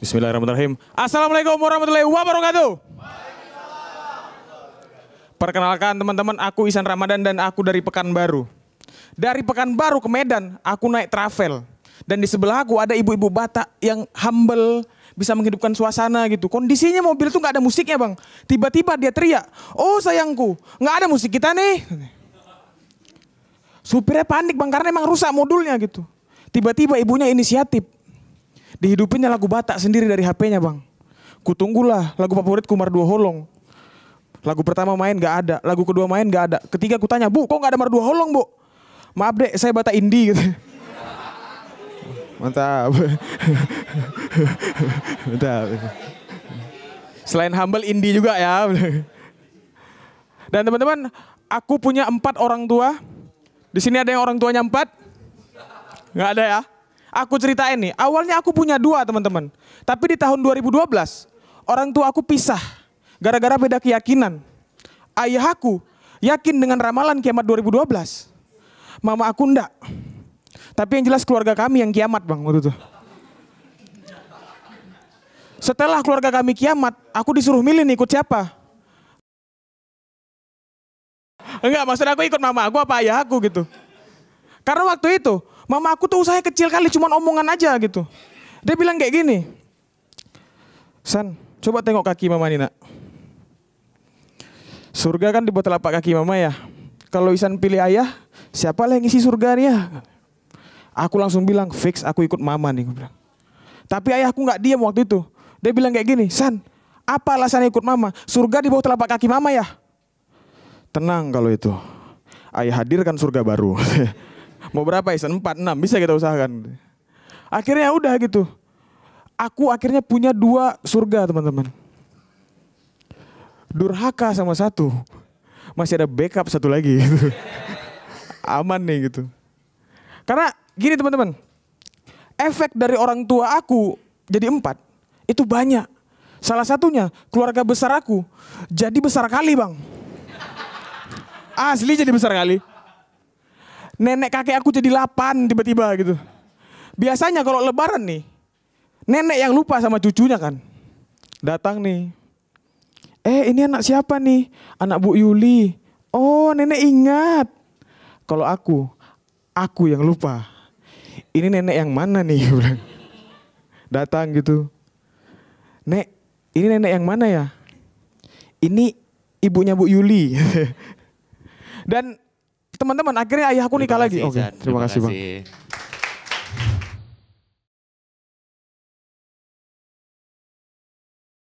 Bismillahirrahmanirrahim. Assalamualaikum warahmatullahi wabarakatuh. Perkenalkan teman-teman, aku Isan Ramadan dan aku dari Pekanbaru. Dari Pekanbaru ke Medan, aku naik travel. Dan di sebelah aku ada ibu-ibu Batak yang humble, bisa menghidupkan suasana gitu. Kondisinya mobil tuh nggak ada musiknya bang. Tiba-tiba dia teriak, oh sayangku, nggak ada musik kita nih. Supirnya panik bang karena emang rusak modulnya gitu. Tiba-tiba ibunya inisiatif. Dihidupinnya lagu Batak sendiri dari HP-nya bang. Kutunggulah lagu favoritku Marduo Holong. Lagu pertama main gak ada, lagu kedua main gak ada. Ketiga aku tanya, bu kok gak ada Marduo Holong bu? Maaf dek, saya Batak Indie gitu. Mantap. Mantap. Selain humble indie juga ya. Dan teman-teman, aku punya empat orang tua. Di sini ada yang orang tuanya empat? Nggak ada ya? Aku ceritain nih, awalnya aku punya dua teman-teman. Tapi di tahun 2012, orang tua aku pisah. Gara-gara beda keyakinan. Ayah aku yakin dengan ramalan kiamat 2012. Mama aku enggak. Tapi yang jelas keluarga kami yang kiamat bang waktu itu. Setelah keluarga kami kiamat, aku disuruh milih nih ikut siapa. Enggak, maksud aku ikut mama aku apa ayah aku gitu. Karena waktu itu Mama aku tuh usaha kecil kali, cuma omongan aja gitu. Dia bilang kayak gini, San, coba tengok kaki mama nih nak. Surga kan di telapak kaki mama ya. Kalau Isan pilih ayah, siapa lah yang isi surga nih ya? Aku langsung bilang, fix aku ikut mama nih. Gue bilang. Tapi ayahku nggak diam waktu itu. Dia bilang kayak gini, San, apa alasannya ikut mama? Surga di bawah telapak kaki mama ya? Tenang kalau itu. Ayah hadirkan surga baru. Mau berapa Isan? Empat, enam, bisa kita usahakan. Akhirnya udah gitu. Aku akhirnya punya dua surga teman-teman. Durhaka sama satu. Masih ada backup satu lagi. Gitu. Aman nih gitu. Karena gini teman-teman. Efek dari orang tua aku jadi empat. Itu banyak. Salah satunya keluarga besar aku jadi besar kali bang. Asli jadi besar kali nenek kakek aku jadi delapan tiba-tiba gitu. Biasanya kalau lebaran nih, nenek yang lupa sama cucunya kan. Datang nih. Eh ini anak siapa nih? Anak Bu Yuli. Oh nenek ingat. Kalau aku, aku yang lupa. Ini nenek yang mana nih? Datang gitu. Nek, ini nenek yang mana ya? Ini ibunya Bu Yuli. Dan teman-teman akhirnya ayahku nikah lagi. Oke, okay. terima, terima kasih bang.